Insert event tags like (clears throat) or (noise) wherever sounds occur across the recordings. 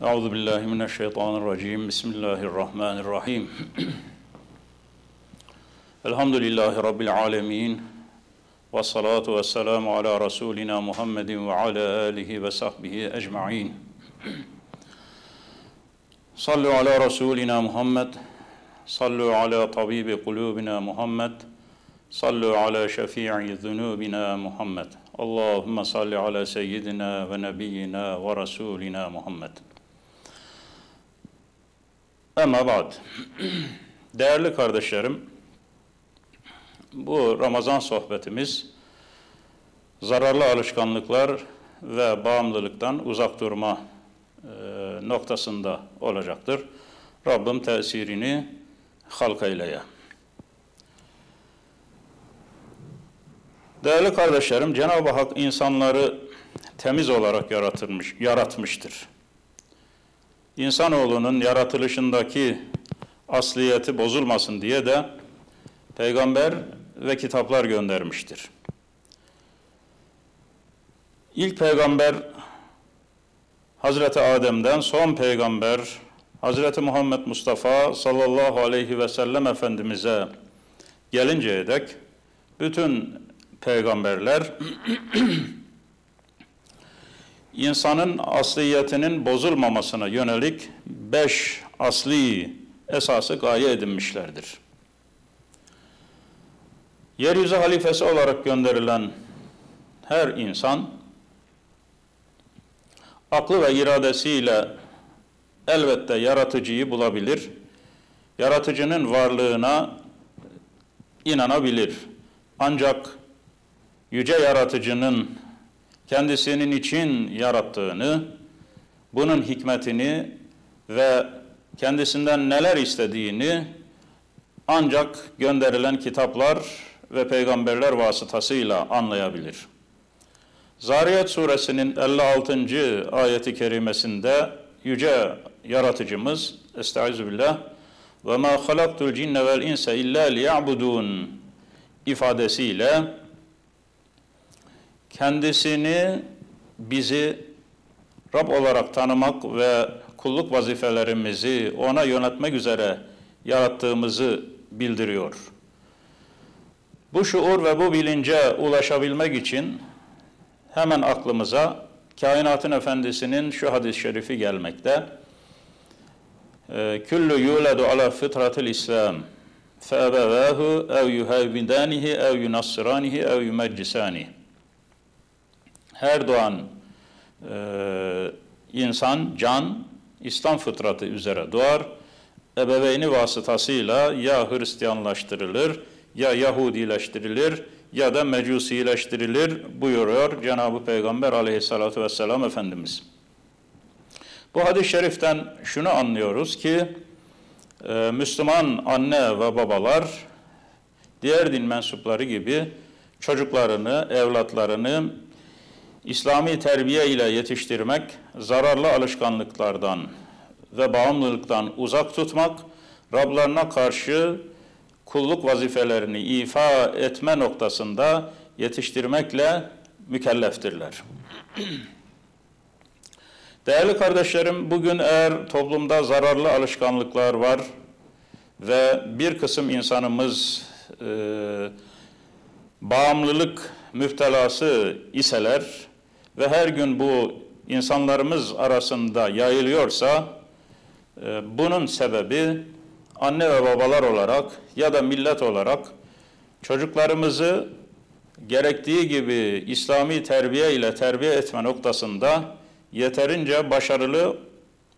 Euzu billahi mineşşeytanirracim. Bismillahirrahmanirrahim. (clears throat) Elhamdülillahi rabbil alamin. Ve salatu ve selamu ala rasulina Muhammedin ve ala alihi ve sahbihi ecmaîn. (clears throat) Sallu ala rasulina Muhammed. Sallu ala tabibi kulubina Muhammed. Sallu ala şefii zunubina Muhammed. Allahümme salli ala seyyidina ve nebiyyina ve rasulina Muhammed. Ama ba'd. Değerli kardeşlerim, bu Ramazan sohbetimiz zararlı alışkanlıklar ve bağımlılıktan uzak durma e, noktasında olacaktır. Rabbim tesirini halk eyleye. Değerli kardeşlerim, Cenab-ı Hak insanları temiz olarak yaratılmış, yaratmıştır. İnsanoğlunun yaratılışındaki asliyeti bozulmasın diye de peygamber ve kitaplar göndermiştir. İlk peygamber Hazreti Adem'den son peygamber Hazreti Muhammed Mustafa sallallahu aleyhi ve sellem Efendimiz'e gelinceye dek bütün peygamberler (clears throat) insanın asliyetinin bozulmamasına yönelik beş asli esası gaye edinmişlerdir. Yeryüzü halifesi olarak gönderilen her insan aklı ve iradesiyle elbette yaratıcıyı bulabilir. Yaratıcının varlığına inanabilir. Ancak yüce yaratıcının kendisinin için yarattığını, bunun hikmetini ve kendisinden neler istediğini ancak gönderilen kitaplar ve peygamberler vasıtasıyla anlayabilir. Zariyat suresinin 56. ayeti kerimesinde yüce yaratıcımız Estağfirullah ve ma halaktul cinne vel insa illa liya'budun ifadesiyle kendisini bizi Rab olarak tanımak ve kulluk vazifelerimizi ona yönetmek üzere yarattığımızı bildiriyor. Bu şuur ve bu bilince ulaşabilmek için hemen aklımıza kainatın efendisinin şu hadis-i şerifi gelmekte. Küllü yuledu ala fıtratil İslam feebevahu ev yuhevvidanihi ev yunassiranihi ev yumeccisanihi her doğan e, insan, can, İslam fıtratı üzere doğar. Ebeveyni vasıtasıyla ya Hristiyanlaştırılır, ya Yahudileştirilir, ya da Mecusileştirilir buyuruyor Cenab-ı Peygamber aleyhissalatu vesselam Efendimiz. Bu hadis-i şeriften şunu anlıyoruz ki, e, Müslüman anne ve babalar, diğer din mensupları gibi çocuklarını, evlatlarını İslami terbiye ile yetiştirmek, zararlı alışkanlıklardan ve bağımlılıktan uzak tutmak, Rablarına karşı kulluk vazifelerini ifa etme noktasında yetiştirmekle mükelleftirler. (clears throat) Değerli kardeşlerim, bugün eğer toplumda zararlı alışkanlıklar var ve bir kısım insanımız e, bağımlılık müptelası iseler, ve her gün bu insanlarımız arasında yayılıyorsa e, bunun sebebi anne ve babalar olarak ya da millet olarak çocuklarımızı gerektiği gibi İslami terbiye ile terbiye etme noktasında yeterince başarılı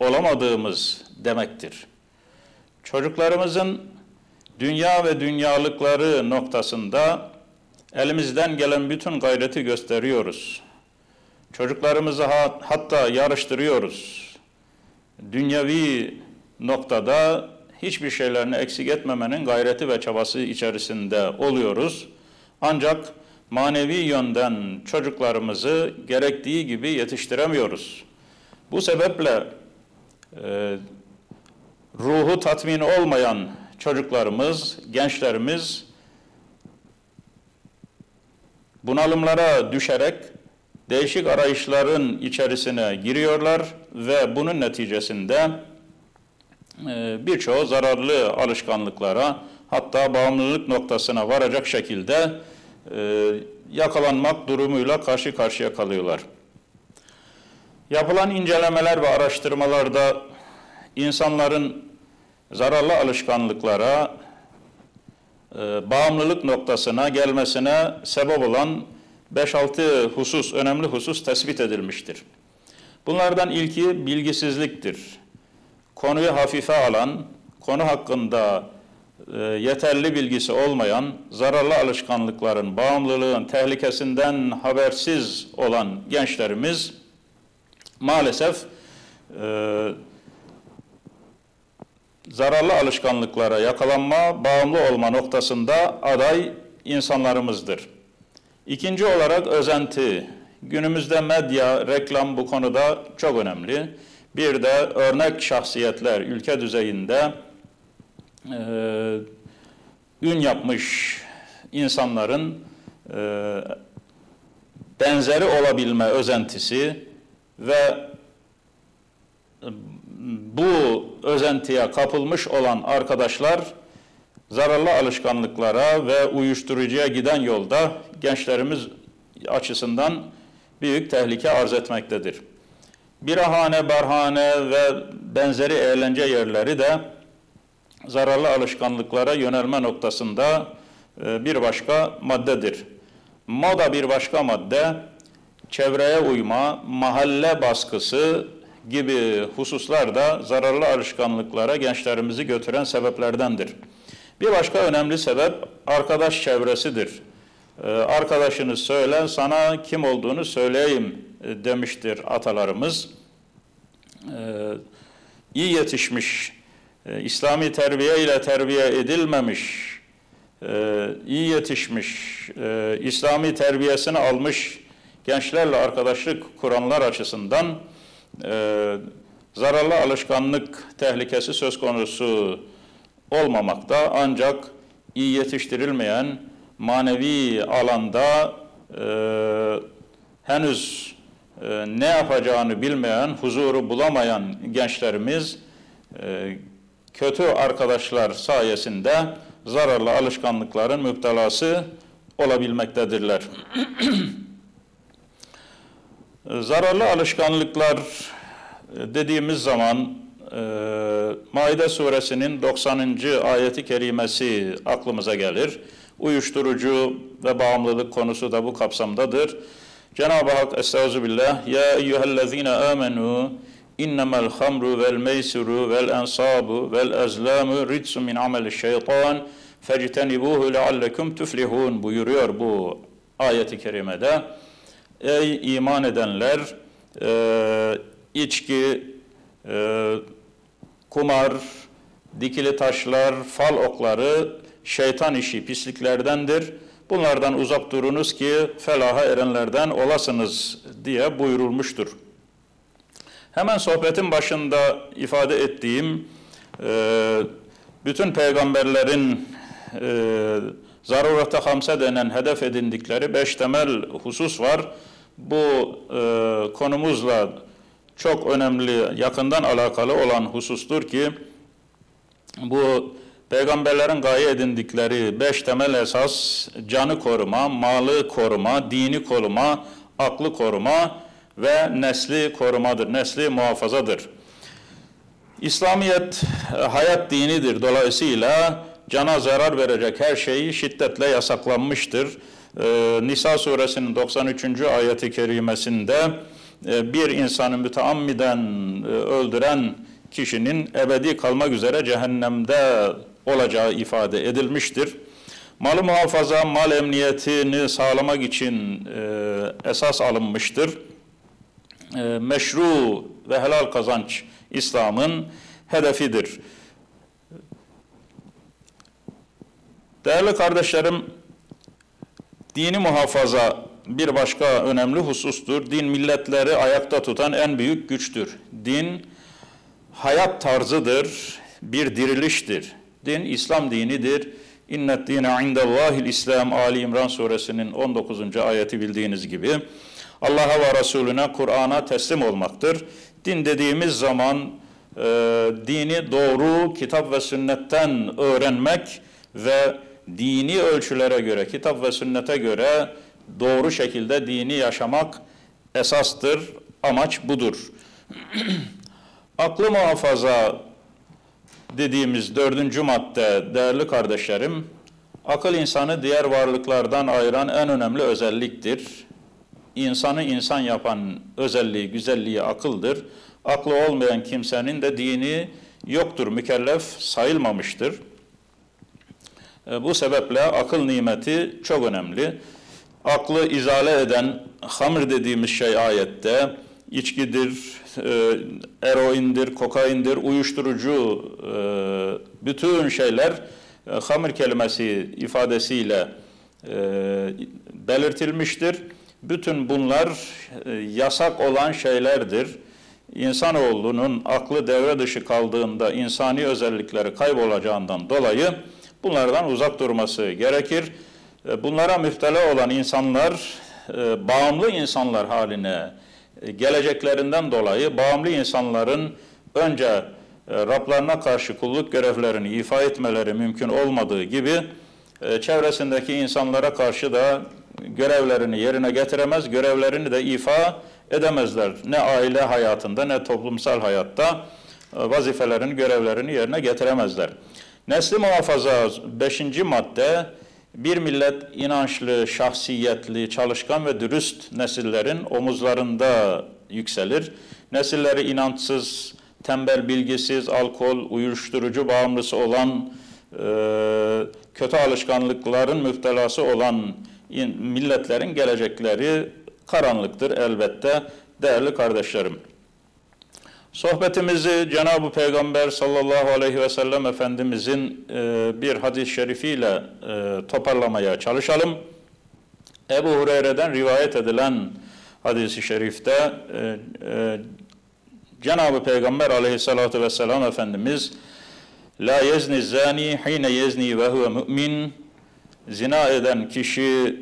olamadığımız demektir. Çocuklarımızın dünya ve dünyalıkları noktasında elimizden gelen bütün gayreti gösteriyoruz. Çocuklarımızı hatta yarıştırıyoruz. Dünyevi noktada hiçbir şeylerini eksik etmemenin gayreti ve çabası içerisinde oluyoruz. Ancak manevi yönden çocuklarımızı gerektiği gibi yetiştiremiyoruz. Bu sebeple e, ruhu tatmin olmayan çocuklarımız, gençlerimiz bunalımlara düşerek değişik arayışların içerisine giriyorlar ve bunun neticesinde e, birçoğu zararlı alışkanlıklara hatta bağımlılık noktasına varacak şekilde e, yakalanmak durumuyla karşı karşıya kalıyorlar. Yapılan incelemeler ve araştırmalarda insanların zararlı alışkanlıklara, e, bağımlılık noktasına gelmesine sebep olan 5-6 husus, önemli husus tespit edilmiştir. Bunlardan ilki bilgisizliktir. Konuyu hafife alan, konu hakkında e, yeterli bilgisi olmayan, zararlı alışkanlıkların, bağımlılığın tehlikesinden habersiz olan gençlerimiz maalesef e, zararlı alışkanlıklara yakalanma, bağımlı olma noktasında aday insanlarımızdır. İkinci olarak özenti. Günümüzde medya, reklam bu konuda çok önemli. Bir de örnek şahsiyetler ülke düzeyinde e, ün yapmış insanların e, benzeri olabilme özentisi ve bu özentiye kapılmış olan arkadaşlar zararlı alışkanlıklara ve uyuşturucuya giden yolda gençlerimiz açısından büyük tehlike arz etmektedir. Birahane, barhane ve benzeri eğlence yerleri de zararlı alışkanlıklara yönelme noktasında e, bir başka maddedir. Moda bir başka madde, çevreye uyma, mahalle baskısı gibi hususlar da zararlı alışkanlıklara gençlerimizi götüren sebeplerdendir. Bir başka önemli sebep arkadaş çevresidir. Ee, arkadaşını söyle, sana kim olduğunu söyleyeyim e, demiştir atalarımız. Ee, iyi yetişmiş, e, İslami terbiye ile terbiye edilmemiş, e, iyi yetişmiş, İslami terbiyesini almış gençlerle arkadaşlık kuranlar açısından zararlı alışkanlık tehlikesi söz konusu olmamakta ancak iyi yetiştirilmeyen manevi alanda e, henüz e, ne yapacağını bilmeyen, huzuru bulamayan gençlerimiz e, kötü arkadaşlar sayesinde zararlı alışkanlıkların müptelası olabilmektedirler. (clears throat) zararlı alışkanlıklar dediğimiz zaman e, Maide suresinin 90. ayeti kerimesi aklımıza gelir. Uyuşturucu ve bağımlılık konusu da bu kapsamdadır. Cenab-ı Hak Estağfirullah Ya eyyühellezine amenu innemel hamru vel meysuru vel ensabu vel ezlamu ritsu min ameli şeytan fectenibuhu leallekum tuflihun buyuruyor bu ayeti kerimede. Ey iman edenler e, içki, e, kumar, dikili taşlar, fal okları şeytan işi, pisliklerdendir. Bunlardan uzak durunuz ki felaha erenlerden olasınız diye buyurulmuştur. Hemen sohbetin başında ifade ettiğim e, bütün peygamberlerin e, zarurete hamse denen hedef edindikleri beş temel husus var. Bu e, konumuzla çok önemli, yakından alakalı olan husustur ki bu peygamberlerin gaye edindikleri beş temel esas canı koruma, malı koruma, dini koruma, aklı koruma ve nesli korumadır, nesli muhafazadır. İslamiyet hayat dinidir. Dolayısıyla cana zarar verecek her şeyi şiddetle yasaklanmıştır. Ee, Nisa suresinin 93. ayeti kerimesinde e, bir insanı müteammiden e, öldüren kişinin ebedi kalmak üzere cehennemde olacağı ifade edilmiştir. Malı muhafaza, mal emniyetini sağlamak için e, esas alınmıştır. E, meşru ve helal kazanç İslam'ın hedefidir. Değerli kardeşlerim, dini muhafaza bir başka önemli husustur. Din milletleri ayakta tutan en büyük güçtür. Din hayat tarzıdır, bir diriliştir. Din İslam dinidir. İnnet dine indellahil İslam Ali İmran suresinin 19. ayeti bildiğiniz gibi. Allah'a ve Resulüne, Kur'an'a teslim olmaktır. Din dediğimiz zaman e, dini doğru kitap ve sünnetten öğrenmek ve dini ölçülere göre, kitap ve sünnete göre doğru şekilde dini yaşamak esastır, amaç budur. (clears throat) Aklı muhafaza dediğimiz dördüncü madde değerli kardeşlerim, akıl insanı diğer varlıklardan ayıran en önemli özelliktir. İnsanı insan yapan özelliği, güzelliği akıldır. Aklı olmayan kimsenin de dini yoktur, mükellef sayılmamıştır. E, bu sebeple akıl nimeti çok önemli. Aklı izale eden hamr dediğimiz şey ayette içkidir, e, eroindir, kokaindir, uyuşturucu e, bütün şeyler e, hamr kelimesi ifadesiyle e, belirtilmiştir. Bütün bunlar e, yasak olan şeylerdir. İnsanoğlunun aklı devre dışı kaldığında insani özellikleri kaybolacağından dolayı bunlardan uzak durması gerekir. E, bunlara müftela olan insanlar e, bağımlı insanlar haline e, geleceklerinden dolayı bağımlı insanların önce Rablarına karşı kulluk görevlerini ifa etmeleri mümkün olmadığı gibi çevresindeki insanlara karşı da görevlerini yerine getiremez, görevlerini de ifa edemezler. Ne aile hayatında ne toplumsal hayatta vazifelerini, görevlerini yerine getiremezler. Nesli muhafaza 5. madde bir millet inançlı, şahsiyetli, çalışkan ve dürüst nesillerin omuzlarında yükselir. Nesilleri inançsız, tembel, bilgisiz, alkol, uyuşturucu bağımlısı olan, e, kötü alışkanlıkların müptelası olan milletlerin gelecekleri karanlıktır elbette değerli kardeşlerim. Sohbetimizi Cenab-ı Peygamber sallallahu aleyhi ve sellem Efendimizin e, bir hadis-i şerifiyle e, toparlamaya çalışalım. Ebu Hureyre'den rivayet edilen hadis-i şerifte e, Cenab-ı Peygamber aleyhissalatu vesselam Efendimiz La yezni zani hine yezni ve huve mümin Zina eden kişi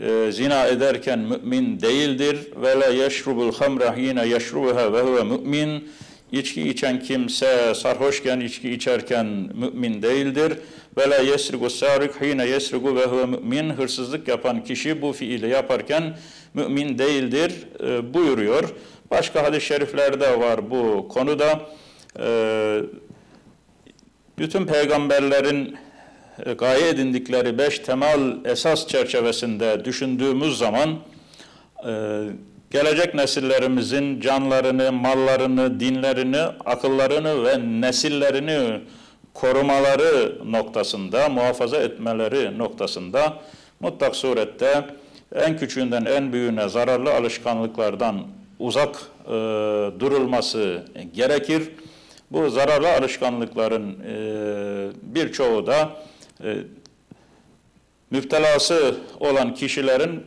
e, zina ederken mümin değildir ve la yeşrubul hamra hine yeşrubuha ve huve mümin İçki içen kimse sarhoşken içki içerken mümin değildir. Ve la yesrigu sarik hine yesrigu ve huve mümin. Hırsızlık yapan kişi bu fiili yaparken mümin değildir e, buyuruyor. Başka hadis-i şeriflerde var bu konuda. E, bütün peygamberlerin gaye edindikleri beş temel esas çerçevesinde düşündüğümüz zaman e, gelecek nesillerimizin canlarını, mallarını, dinlerini, akıllarını ve nesillerini korumaları noktasında, muhafaza etmeleri noktasında mutlak surette en küçüğünden en büyüğüne zararlı alışkanlıklardan uzak e, durulması gerekir. Bu zararlı alışkanlıkların e, birçoğu da e, müptelası olan kişilerin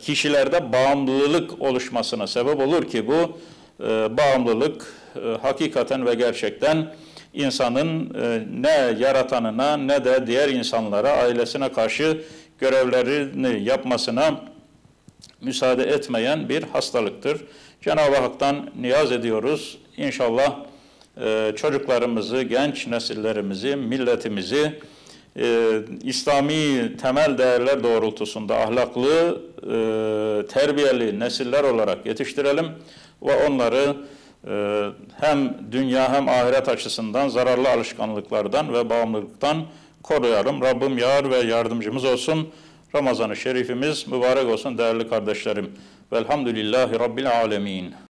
kişilerde bağımlılık oluşmasına sebep olur ki bu e, bağımlılık e, hakikaten ve gerçekten insanın e, ne yaratanına ne de diğer insanlara, ailesine karşı görevlerini yapmasına müsaade etmeyen bir hastalıktır. Cenab-ı Hak'tan niyaz ediyoruz. İnşallah e, çocuklarımızı, genç nesillerimizi, milletimizi e, İslami temel değerler doğrultusunda ahlaklı, e, terbiyeli nesiller olarak yetiştirelim ve onları e, hem dünya hem ahiret açısından zararlı alışkanlıklardan ve bağımlılıktan koruyalım. Rabbim yar ve yardımcımız olsun. Ramazan-ı Şerifimiz mübarek olsun değerli kardeşlerim. Velhamdülillahi Rabbil Alemin.